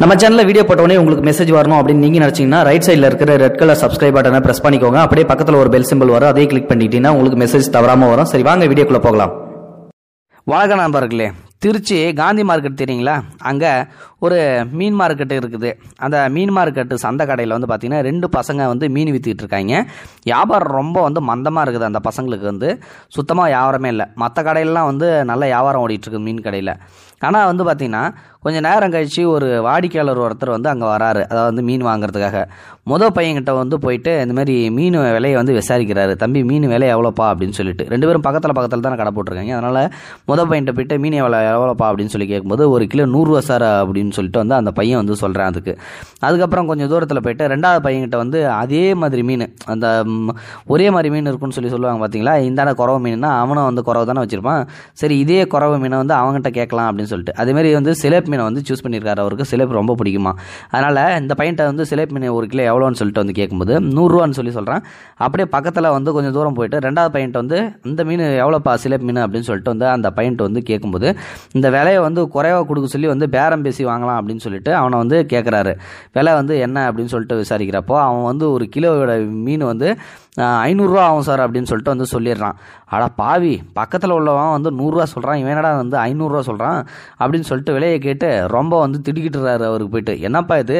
நம்ம சேனலில் வீடியோ போட்டோடனே உங்களுக்கு மெசேஜ் வரணும் அப்படின்னு நீங்கள் நினச்சிங்கன்னா ரைட் சைடில் இருக்கிற ரெட் கலர் சப்ஸ்கிரைப் பட்டனை ப்ரெஸ் பண்ணிக்கோங்க. அப்படியே பக்கத்தில் ஒரு பெல் சிம்பிள் வரும். அதே கிளிக் பண்ணிக்கிட்டீங்கன்னா உங்களுக்கு மெசேஜ் தவறாமல் வரும். சரி வாங்க வீடியோக்குள்ளே போகலாம். வணக்கம் நண்பர்களே. திருச்சி காந்தி மார்க்கெட் தெரியுங்களா? அங்கே ஒரு மீன் மார்க்கெட்டு இருக்குது. அந்த மீன் மார்க்கெட்டு சந்தை கடையில் வந்து பார்த்திங்கன்னா ரெண்டு பசங்க வந்து மீன் விற்றுக்கிட்டு இருக்காங்க. வியாபாரம் ரொம்ப வந்து மந்தமாக இருக்குது அந்த பசங்களுக்கு வந்து. சுத்தமாக வியாபாரமே இல்லை. மற்ற கடையிலலாம் வந்து நல்ல வியாபாரம் ஓடிட்டுருக்குது மீன் கடையில். ஆனால் வந்து பார்த்திங்கன்னா கொஞ்சம் நேரம் கழித்து ஒரு வாடிக்கையாளர் ஒருத்தர் வந்து அங்கே வராரு. அதாவது வந்து மீன் வாங்குறதுக்காக. மொதல் பையன்கிட்ட வந்து போயிட்டு இந்த மாதிரி மீன் விலையை வந்து விசாரிக்கிறாரு. தம்பி மீன் விலை எவ்வளோப்பா? அப்படின்னு சொல்லிட்டு. ரெண்டு பேரும் பக்கத்தில் பக்கத்தில் தான் கடை போட்டிருக்காங்க. அதனால் முதல் பையன்கிட்ட போயிட்டு மீன் எவ்வளோ எவ்வளோப்பா? அப்படின்னு சொல்லி கேட்கும்போது ஒரு கிலோ நூறுரூவா சார் அப்படின்னு சொல்லிட்டு வந்து அந்த பையன் வந்து சொல்கிறான் அதுக்கு. அதுக்கப்புறம் கொஞ்சம் தூரத்தில் போயிட்டு ரெண்டாவது பையன்கிட்ட வந்து அதே மாதிரி மீன் அந்த ஒரே மாதிரி மீன் இருக்குன்னு சொல்லி சொல்லுவாங்க பார்த்தீங்களா இந்தாண்ட குறவை மீன்னா அவனும் வந்து குறவை தானே வச்சுருப்பான். சரி இதே குறவை மீனை வந்து அவங்ககிட்ட கேட்கலாம் அப்படின்னு சொல்லிட்டு. அதேமாரி வந்து சிலேப் மீனை வந்து சூஸ் பண்ணியிருக்காரு. அவருக்கு சிலேப் ரொம்ப பிடிக்குமா? அதனால் இந்த பையன்ட்ட வந்து சிலேப் மீன் ஒரு கிலோ எவ்வளோன்னு சொல்லிட்டு வந்து கேட்கும்போது நூறுரூவான்னு சொல்லி சொல்கிறான் அப்படியே பக்கத்தில் வந்து கொஞ்சம் தூரம் போயிட்டு ரெண்டாவது பையன்ட்ட வந்து இந்த மீன் எவ்வளோப்பா சிலேப் மீன்? அப்படின்னு சொல்லிட்டு வந்து அந்த பையன்ட்ட வந்து கேட்கும்போது இந்த விலையை வந்து குறைவாக கொடுக்க சொல்லி வந்து பேரம் பேசி வாங்கலாம் அப்படின்னு சொல்லிட்டு அவனை வந்து கேட்குறாரு. விலை வந்து என்ன அப்படின்னு சொல்லிட்டு விசாரிக்கிறப்போ அவன் வந்து ஒரு கிலோவோட மீன் வந்து ஐநூறுரூவா ஆகும் சார் அப்படின்னு சொல்லிட்டு வந்து சொல்லிடுறான். அட பாவி பக்கத்தில் உள்ளவன் வந்து நூறுரூவா சொல்கிறான் இவன் என்னடா வந்து ஐநூறுரூவா சொல்கிறான் அப்படின்னு சொல்லிட்டு விலையை கேட்டு ரொம்ப வந்து திடுக்கிட்டுறாரு அவருக்கு போயிட்டு. என்னப்பா இது?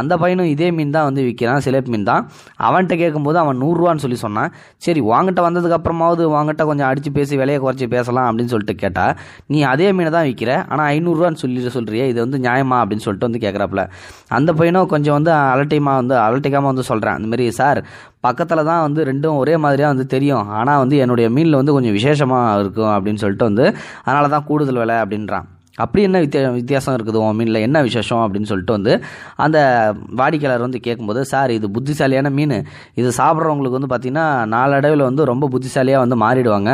அந்த பையனும் இதே மீன் தான் வந்து விற்கிறான் சிலேப் மீன் தான் அவன்கிட்ட கேட்கும்போது அவன் நூறுரூவான்னு சொல்லி சொன்னான். சரி வாங்கிட்ட வந்ததுக்கு அப்புறமாவது வாங்கிட்ட கொஞ்சம் அடித்து பேசி விலையை குறைச்சி பேசலாம் அப்படின்னு சொல்லிட்டு கேட்டால் நீ அதே மீனை தான் விற்கிற ஆனால் ஐநூறுரூவான்னு சொல்லி சொல்கிறியே இது வந்து நியாயமா அப்படின்னு சொல்லிட்டு வந்து கேட்குறாப்புல அந்த பையனும் கொஞ்சம் வந்து அலட்டியமாக வந்து அலட்டிக்காமல் வந்து சொல்கிறேன் இந்த மாதிரி சார் பக்கத்தில் தான் வந்து ரெண்டும் ஒரே மாதிரியாக வந்து தெரியும். ஆனால் வந்து என்னுடைய மீனில் வந்து கொஞ்சம் விசேஷமாக இருக்கும் அப்படின்னு சொல்லிட்டு வந்து அதனால தான் கூடுதல் விலை அப்படின்றான். அப்படி என்ன வித்தியா வித்தியாசம் இருக்குது உன் மீனில்? என்ன விசேஷம்? அப்படின்னு சொல்லிட்டு வந்து அந்த வாடிக்கையாளர் வந்து கேட்கும்போது சார் இது புத்திசாலியான மீன். இது சாப்பிட்றவங்களுக்கு வந்து பார்த்திங்கன்னா நாளடைவில் வந்து ரொம்ப புத்திசாலியாக வந்து மாறிடுவாங்க.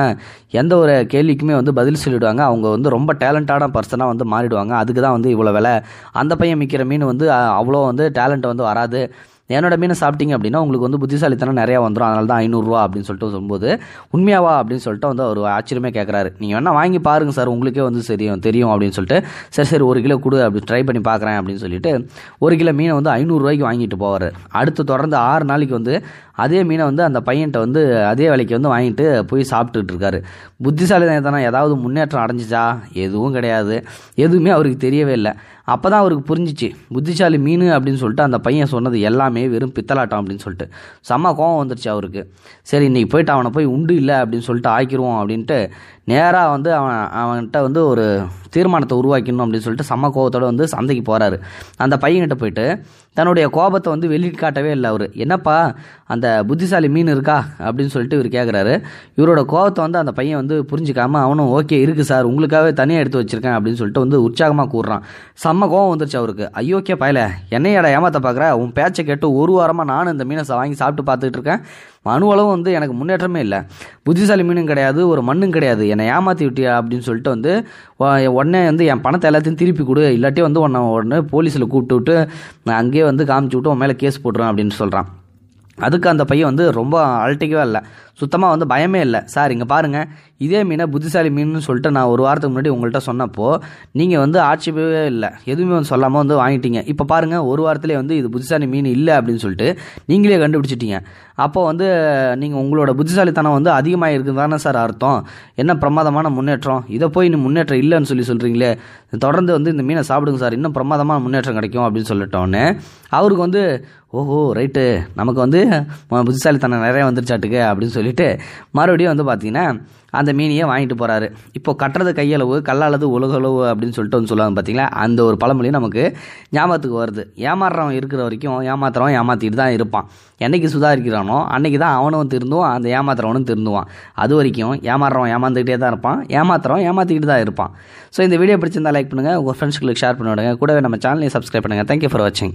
எந்த ஒரு கேள்விக்குமே வந்து பதில் சொல்லிடுவாங்க. அவங்க வந்து ரொம்ப டேலண்டான பர்சனாக வந்து மாறிடுவாங்க. அதுக்கு தான் வந்து இவ்வளோ விலை. அந்த பையன் விற்கிற மீன் வந்து அவ்வளோ வந்து டேலண்ட் வந்து வராது. என்னோட மீனை சாப்பிட்டீங்க அப்படின்னா உங்களுக்கு வந்து புத்திசாலித்தனம் நிறையா வந்துடும் அதனால தான் ஐநூறுரூவா அப்படின்னு சொல்லிட்டு சொல்லும்போது உண்மையாவா? அப்படின்னு சொல்லிட்டு வந்து அவர் ஆச்சரியமே கேட்குறாரு நீங்கள் வேணால் வாங்கி பாருங்க சார் உங்களுக்கே வந்து தெரியும் தெரியும் அப்படின்னு சொல்லிட்டு சரி சரி ஒரு கிலோ கொடு அப்படி ட்ரை பண்ணி பார்க்குறேன் அப்படின்னு சொல்லிட்டு ஒரு கிலோ மீனை வந்து ஐநூறுரூவாய்க்கு வாங்கிட்டு போவார். அடுத்து தொடர்ந்து ஆறு நாளைக்கு வந்து அதே மீனை வந்து அந்த பையன்கிட்ட வந்து அதே விலைக்கு வந்து வாங்கிட்டு போய் சாப்பிட்டுட்டு இருக்காரு. புத்திசாலி தானே ஏதாவது முன்னேற்றம் அடைஞ்சிச்சா? எதுவும் கிடையாது. எதுவுமே அவருக்கு தெரியவே இல்லை. அப்போ தான் அவருக்கு புரிஞ்சிச்சு. புத்திசாலி மீன் அப்படின்னு சொல்லிட்டு அந்த பையன் சொன்னது எல்லாமே வெறும் பித்தலாட்டம் அப்படின்னு சொல்லிட்டு. செம்ம கோவம் வந்துருச்சு அவருக்கு. சரி இன்னைக்கு போயிட்டு அவனை போய் உண்டு இல்லை அப்படின்னு சொல்லிட்டு ஆக்கிடுவோம் அப்படின்ட்டு நேராக வந்து அவன் அவன்கிட்ட வந்து ஒரு தீர்மானத்தை உருவாக்கணும் அப்படின்னு சொல்லிட்டு செம்ம கோபத்தோடு வந்து சந்தைக்கு போகிறாரு அந்த பையன்கிட்ட போயிட்டு தன்னுடைய கோபத்தை வந்து வெளியிட்டு காட்டவே இல்லை அவர். என்னப்பா அந்த புத்திசாலி மீன் இருக்கா? அப்படின்னு சொல்லிட்டு இவர் கேட்குறாரு இவரோட கோபத்தை வந்து அந்த பையன் வந்து புரிஞ்சிக்காமல் அவனும் ஓகே இருக்குது சார் உங்களுக்காகவே தனியாக எடுத்து வச்சிருக்கேன் அப்படின்னு சொல்லிட்டு வந்து உற்சாகமாக கூறுறான். செம்ம கோபம் வந்துருச்சு அவருக்கு. ஐயோக்கே பயல என்னையடா ஏமாத்த பார்க்குற உன் பேச்சை கேட்டு ஒரு வாரமாக நானும் இந்த மீனை வாங்கி சாப்பிட்டு பார்த்துட்டு இருக்கேன். மனுவளவும் வந்து எனக்கு முன்னேற்றமே இல்லை. புத்திசாலி மீனும் கிடையாது ஒரு மண்ணும் கிடையாது. என்னை ஏமாற்றி விட்டியா அப்படின்னு சொல்லிட்டு வந்து உடனே வந்து என் பணத்தை எல்லாத்தையும் திருப்பி கொடு. இல்லாட்டி வந்து உன்னை உடனே போலீஸில் கூப்பிட்டு விட்டு நான் அங்கேயே வந்து காமிச்சு விட்டு உன் மேலே கேஸ் போட்டுருவேன் அப்படின்னு சொல்கிறான் அதுக்கு அந்த பையன் வந்து ரொம்ப அழட்டிக்கவே இல்லை. சுத்தமாக வந்து பயமே இல்லை. சார் இங்கே பாருங்கள் இதே மீனை புத்திசாலி மீன்னு சொல்லிட்டு நான் ஒரு வாரத்துக்கு முன்னாடி உங்கள்கிட்ட சொன்னப்போ நீங்கள் வந்து ஆட்சேபவே இல்லை. எதுவுமே வந்து சொல்லாமல் வந்து வாங்கிட்டீங்க. இப்போ பாருங்கள் ஒரு வாரத்திலே வந்து இது புத்திசாலி மீன் இல்லை அப்படின்னு சொல்லிட்டு நீங்களே கண்டுபிடிச்சிட்டீங்க. அப்போ வந்து நீங்கள் உங்களோட புத்திசாலித்தனம் வந்து அதிகமாக இருக்குது தானே சார் அர்த்தம். என்ன பிரமாதமான முன்னேற்றம்? இதை போய் இன்னும் முன்னேற்றம் இல்லைன்னு சொல்லி சொல்கிறீங்களே தொடர்ந்து வந்து இந்த மீனை சாப்பிடுங்க சார். இன்னும் பிரமாதமான முன்னேற்றம் கிடைக்கும் அப்படின்னு சொல்லிட்டோன்னே அவருக்கு வந்து ஓஹோ ரைட்டு. நமக்கு வந்து புத்திசாலித்தனம் நிறைய வந்துருச்சாட்டுக்கு அப்படின்னு சொல்லி சொல்லிட்டு மறுபடியும் வந்து பார்த்தீங்கன்னா அந்த மீனையே வாங்கிட்டு போகிறாரு இப்போ கட்டுறது கையளவு கல்லாளது உலகளவு அப்படின்னு சொல்லிட்டு வந்து சொல்லுவாங்க பார்த்தீங்களா அந்த ஒரு பழமொழி நமக்கு ஞாபகத்துக்கு வருது. ஏமாறுறவன் இருக்கிற வரைக்கும் ஏமாத்துறவன் ஏமாற்றிட்டு தான் இருப்பான். என்னைக்கு சுதாரிக்கிறானோ அன்னைக்கு தான் அவனும் திருந்துவான் அந்த ஏமாத்துறவனும் திருந்துவான். அது வரைக்கும் ஏமாறுறவன் ஏமாந்துக்கிட்டே தான் இருப்பான் ஏமாத்துறவன் ஏமாற்றிக்கிட்டு தான் இருப்பான். ஸோ இந்த வீடியோ பிடிச்சிருந்தா லைக் பண்ணுங்கள் உங்கள் ஃப்ரெண்ட்ஸ்களுக்கு ஷேர் பண்ணி விடுங்க. கூடவே நம்ம சேனலையும் சப்ஸ்கிரைப் பண்ணுங்கள் தேங்க்யூ ஃபார் வாட்சிங்